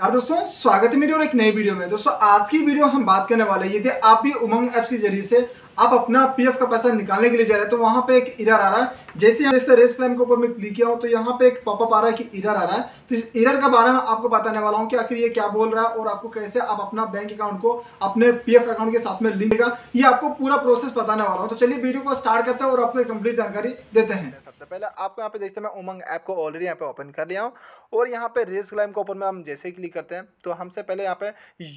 यार दोस्तों, स्वागत है मेरी और एक नई वीडियो में। दोस्तों, आज की वीडियो हम बात करने वाले ये थे आप भी उमंग ऐप्स के ज़रिए से आप अपना पीएफ का पैसा निकालने के लिए जा रहे हैं तो वहाँ पे एक इरर आ रहा है। जैसे जैसे रेस क्लाइम के ऊपर मैं क्लिक किया हूँ तो यहाँ पे एक पॉपअप आ रहा है कि इरर आ रहा है। तो इस इरर के बारे में आपको बताने वाला हूँ कि आखिर ये क्या बोल रहा है और आपको कैसे आप अपना बैंक अकाउंट को अपने पीएफ अकाउंट के साथ में लिंक देगा। ये आपको पूरा प्रोसेस बताने वाला हूँ। तो चलिए वीडियो को स्टार्ट करते हैं और आपको कंप्लीट जानकारी देते हैं। सबसे पहले आपको यहाँ पे देखते हैं, मैं उमंग ऐप को ऑलरेडी यहाँ पे ओपन कर लिया हूँ। और यहाँ पे रेस क्लाइम के ऊपर में हम जैसे ही क्लिक करते हैं तो हमसे पहले यहाँ पे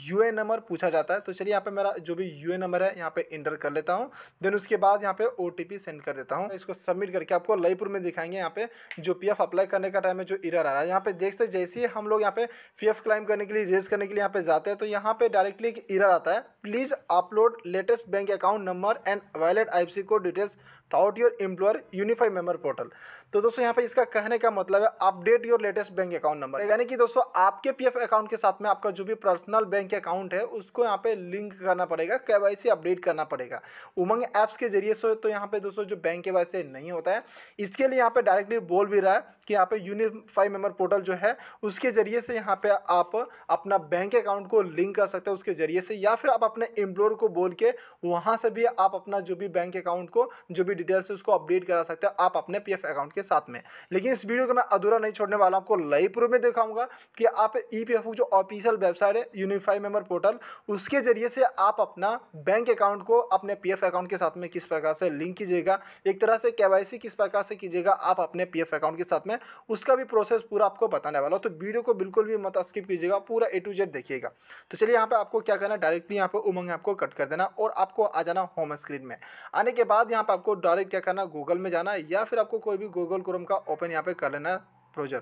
यूए नंबर पूछा जाता है। तो चलिए यहाँ पे मेरा जो भी यूए नंबर है, यहाँ पे इंटर कर लेता हूँ। देन उसके बाद यहाँ पे ओ सेंड कर देता हूँ। इसको सबमिट करके आपको लाइपुर में दिखाएँगे यहाँ पे जो पी अप्लाई करने का टाइम है, जो इरर आ रहा है। यहाँ पे देखते जैसे ही हम लोग यहाँ पे पी क्लाइम करने के लिए रेज करने के लिए यहाँ पे जाते हैं तो यहाँ पे डायरेक्टली एक इरर आता है। Please upload latest bank account number and valid आई को details through your employer unified member portal तो दोस्तों, यहाँ पे इसका कहने का मतलब है update your latest bank account number यानी कि दोस्तों, आपके पीएफ अकाउंट के साथ में आपका जो भी पर्सनल बैंक अकाउंट है, उसको यहाँ पे लिंक करना पड़ेगा के अपडेट करना पड़ेगा। उमंग ऐप्स के ज़रिए से तो यहाँ पे दोस्तों जो बैंक के से नहीं होता है, इसके लिए यहाँ पे डायरेक्टली बोल भी रहा है कि यहाँ पे यूनिफाई मेंबर पोर्टल जो है, उसके ज़रिए से यहाँ पे आप अपना बैंक अकाउंट को लिंक कर सकते हैं उसके ज़रिए से, या फिर आप अपने एम्प्लॉयर को बोल के वहाँ से भी आप अपना जो भी बैंक अकाउंट को, जो भी डिटेल्स है उसको अपडेट करा सकते हैं आप अपने पी अकाउंट के साथ में। लेकिन इस वीडियो को मैं अधूरा नहीं छोड़ने वाला आपको लाइव प्रूफ में दिखाऊँगा कि आप ई जो ऑफिशियल वेबसाइट है यूनिफाई मेंबर पोर्टल उसके ज़रिए से आप अपना बैंक अकाउंट को, अपने पीएफ अकाउंट के साथ में किस प्रकार से लिंक कीजिएगा, एक तरह से के किस प्रकार से कीजिएगा, आप अपने पीएफ अकाउंट के साथ में, उसका भी प्रोसेस पूरा आपको बताने वाला हो। तो वीडियो को बिल्कुल भी मत स्किप कीजिएगा, पूरा ए टू जेड देखिएगा। तो चलिए यहाँ पर आपको क्या करना डायरेक्टली यहाँ पर उमंग आपको कट कर देना और आपको आ जाना होम स्क्रीन में। आने के बाद यहाँ पर आपको डायरेक्ट क्या करना गूगल में जाना या फिर आपको कोई भी गूगल क्रोम का ओपन यहाँ पे कर लेना ब्राउज़र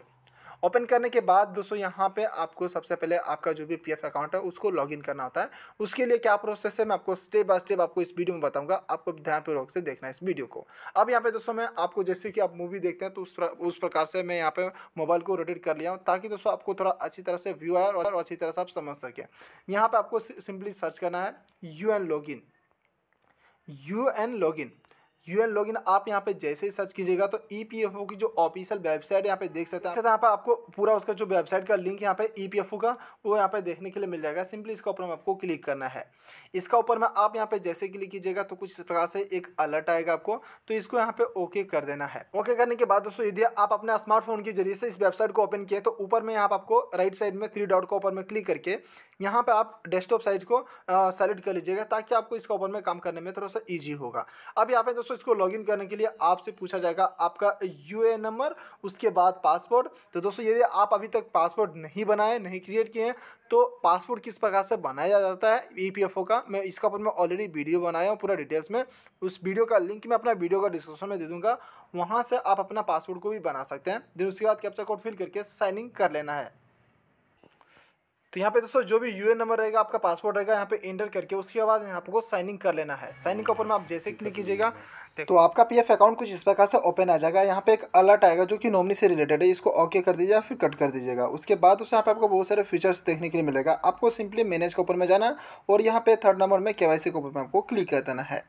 ओपन करने के बाद दोस्तों यहाँ पे आपको सबसे पहले आपका जो भी पीएफ अकाउंट है, उसको लॉगिन करना होता है। उसके लिए क्या प्रोसेस है, मैं आपको स्टेप बाय स्टेप आपको इस वीडियो में बताऊँगा। आपको ध्यानपूर्वक से देखना है इस वीडियो को। अब यहाँ पे दोस्तों मैं आपको जैसे कि आप मूवी देखते हैं तो उस उस प्रकार से मैं यहाँ पे मोबाइल को रोटेट कर लिया हूँ, ताकि दोस्तों आपको थोड़ा अच्छी तरह से व्यू आए और अच्छी तरह से आप समझ सकें। यहाँ पर आपको सिंपली सर्च करना है U N login U N login U N login आप यहाँ पे जैसे ही सर्च कीजिएगा तो ई पी एफ़ ओ की जो ऑफिशियल वेबसाइट यहाँ पे देख सकते हैं। यहाँ पे आपको पूरा उसका जो वेबसाइट का लिंक यहाँ पे ई पी एफ़ ओ का, वो यहाँ पे देखने के लिए मिल जाएगा। सिंपली इसका ऊपर में आपको क्लिक करना है। इसका ऊपर में आप यहाँ पे जैसे क्लिक कीजिएगा तो कुछ इस प्रकार से एक अलर्ट आएगा आपको तो इसको यहाँ पे ओके कर देना है। ओके करने के बाद दोस्तों, यदि आप अपने स्मार्टफ़ोन के ज़रिए से इस वेबसाइट को ओपन किया तो ऊपर में यहाँ आपको राइट साइड में थ्री डॉट को ऊपर में क्लिक करके यहाँ पे आप डेस्कटॉप साइज़ को सेलेक्ट कर लीजिएगा, ताकि आपको इसका ऊपर में काम करने में थोड़ा सा ईजी होगा। अब यहाँ पे दोस्तों इसको लॉगिन करने के लिए आपसे पूछा जाएगा आपका यू नंबर उसके बाद पासपोर्ट तो दोस्तों, यदि आप अभी तक पासपोर्ट नहीं बनाए, नहीं क्रिएट किए हैं तो पासपोर्ट किस प्रकार से बनाया जाता है ईपीएफओ का? मैं इसका ऊपर मैं ऑलरेडी वीडियो बनाया हूँ पूरा डिटेल्स में। उस वीडियो का लिंक मैं अपना वीडियो का डिस्क्रिप्शन में दे दूँगा। वहाँ से आप अपना पासपोर्ट को भी बना सकते हैं। देन उसके बाद कैप्चा कोड फिल करके साइनिंग कर लेना है। तो यहाँ पे दोस्तों, जो भी यूएन नंबर रहेगा, आपका पासपोर्ट रहेगा, यहाँ पे इंटर करके उसके बाद यहाँ आपको साइनिंग कर लेना है। साइनिंग के ऊपर में आप जैसे क्लिक कीजिएगा तो आपका पीएफ अकाउंट कुछ इस प्रकार से ओपन आ जाएगा। यहाँ पे एक अलर्ट आएगा जो कि नॉमिनी से रिलेटेड है। इसको ओके कर दीजिए फिर कट कर दीजिएगा। उसके बाद उस यहाँ पे आपको बहुत सारे फीचर्स देखने के लिए मिलेगा। आपको सिंपली मैनेज के ऊपर में जाना और यहाँ पे थर्ड नंबर में के के ऊपर में आपको क्लिक कर देना है।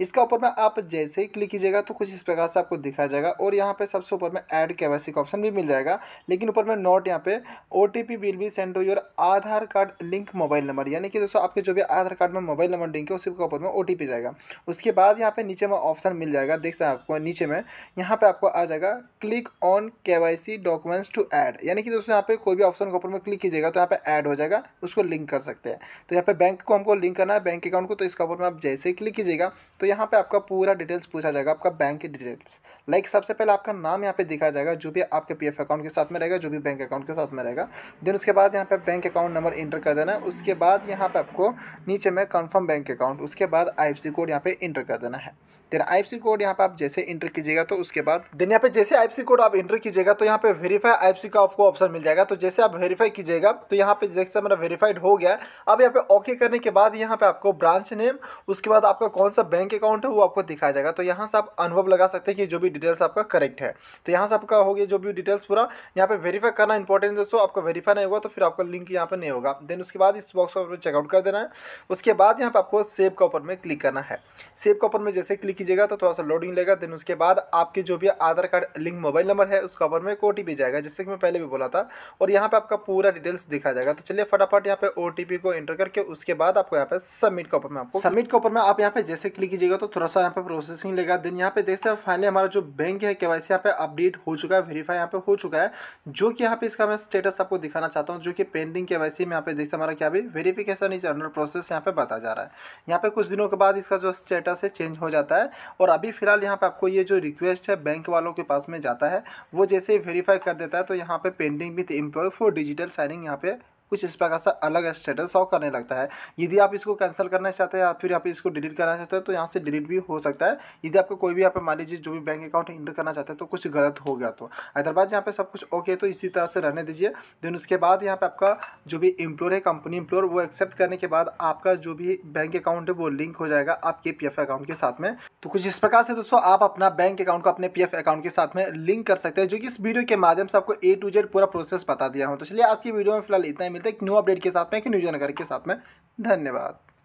इसका ऊपर में आप जैसे ही क्लिक कीजिएगा तो कुछ इस प्रकार से आपको दिखाया जाएगा और यहाँ पे सबसे ऊपर में ऐड के का ऑप्शन भी मिल जाएगा। लेकिन ऊपर में नोट यहाँ पे ओ टी पी बिल भी send to your Aadhaar card link mobile number यानी कि दोस्तों, आपके जो भी आधार कार्ड में मोबाइल नंबर लिंक है, उसी के ऊपर में ओ टी पी जाएगा। उसके बाद यहाँ पे नीचे में ऑप्शन मिल जाएगा। देख सकते हैं आपको नीचे में। यहाँ पे आपको आ जाएगा click on K Y C documents to add यानी कि दोस्तों, यहाँ पे कोई भी ऑप्शन के ऊपर में क्लिक कीजिएगा तो यहाँ पे ऐड हो जाएगा। उसको लिंक कर सकते हैं। तो यहाँ पे बैंक को हमको लिंक करना है। बैंक अकाउंट को तो इसका ऊपर में आप जैसे ही क्लिक कीजिएगा तो यहाँ पे आपका पूरा डिटेल्स पूछा जाएगा आपका बैंक की डिटेल्स लाइक सबसे पहले आपका नाम यहाँ पे दिखाया जाएगा जो भी आपके पीएफ अकाउंट के साथ में रहेगा जो भी बैंक अकाउंट के साथ में रहेगा देन उसके बाद यहाँ पे बैंक अकाउंट नंबर इंटर कर देना है उसके बाद यहाँ पे आपको नीचे में कन्फर्म बैंक अकाउंट उसके बाद आई कोड यहाँ पे इंटर कर देना है देन आई कोड यहाँ पे आप जैसे इंटर कीजिएगा तो उसके बाद देन यहाँ पे जैसे आई कोड आप इंटर कीजिएगा तो यहाँ पे वेरीफाई आई का आपको ऑप्शन मिल जाएगा तो जैसे आप वेरीफाई कीजिएगा तो यहाँ पे जैसे मेरा वेरीफाइड हो गया अब यहाँ पे ओके करने के बाद यहाँ पे आपको ब्रांच नेम उसके बाद आपका कौन सा बैंक अकाउंट है, वो आपको दिखाया जाएगा। तो यहाँ से आप अनुभव लगा सकते हैं कि जो भी डिटेल्स आपका करेक्ट है। तो यहाँ से आपका हो गया जो भी डिटेल्स पूरा, यहाँ पे वेरीफाई करना इंपॉर्टेंट दोस्तों। आपका वेरीफाई नहीं होगा तो फिर आपका लिंक यहाँ पर नहीं होगा। देन उसके बाद इस बॉक्स को चेकआउट कर देना है। उसके बाद यहाँ पर आपको सेव का ऊपर में क्लिक करना है। सेव का ऊपर में जैसे क्लिक कीजिएगा तो थोड़ा सा लोडिंग लेगा देन उसके बाद आपके जो भी Aadhaar card link mobile number है, उसका ऊपर में एक ओ जाएगा, जिससे कि मैं पहले भी बोला था। और यहाँ पर आपका पूरा डिटेल्स दिखा जाएगा। तो चलिए फटाफट यहाँ पे ओटीपी को एंटर करके उसके बाद आपको यहाँ पे सबमिट का ऊपर में आपको सबमिट के ऊपर में आप यहाँ पे जैसे क्लिक कीजिएगा तो थोड़ा सा यहाँ पे प्रोसेसिंग लेगा देन यहाँ पे देखते हैं फाइनली हमारा जो बैंक है के यहाँ पे अपडेट हो चुका है वेरीफाई यहाँ पे हो चुका है जो कि यहाँ पे इसका मैं स्टेटस आपको दिखाना चाहता हूँ जो कि पेंडिंग के वाई में यहाँ पे देखते हमारा क्या भी वेरिफिकेशन इज़ अंडर प्रोसेस यहाँ पे बता जा रहा है यहाँ पे कुछ दिनों के बाद इसका जो स्टेटस है चेंज हो जाता है और अभी फ़िलहाल यहाँ पे आपको ये जो रिक्वेस्ट है बैंक वालों के पास में जाता है वो जैसे ही वेरीफाई कर देता है तो यहाँ पे pending with employ for digital signing यहाँ पे कुछ इस प्रकार से अलग स्टेटस शो करने लगता है। यदि आप इसको कैंसिल करना चाहते हैं या फिर आप इसको डिलीट करना चाहते हैं तो यहाँ से डिलीट भी हो सकता है। यदि आपको कोई भी यहाँ पे मान लीजिए जो भी बैंक अकाउंट इंटर करना चाहते हैं तो कुछ गलत हो गया तो। अदरवाइज़ यहाँ पे सब कुछ ओके तो इसी तरह से रहने दीजिए। देन उसके बाद यहाँ पे आपका जो भी एम्प्लॉयर है कंपनी एम्प्लॉयर वो एक्सेप्ट करने के बाद आपका जो भी बैंक अकाउंट है, वो लिंक हो जाएगा आपके पीएफ अकाउंट के साथ में। तो कुछ इस प्रकार से दोस्तों आप अपना बैंक अकाउंट को अपने पीएफ अकाउंट के साथ में लिंक कर सकते हैं, जो कि इस वीडियो के माध्यम से आपको ए टू जेड पूरा प्रोसेस बता दिया हूँ। तो चलिए आज की वीडियो में फ़िलहाल इतना ही, मिलता है एक न्यू अपडेट के साथ में, एक न्यू जानकारी के साथ में। धन्यवाद।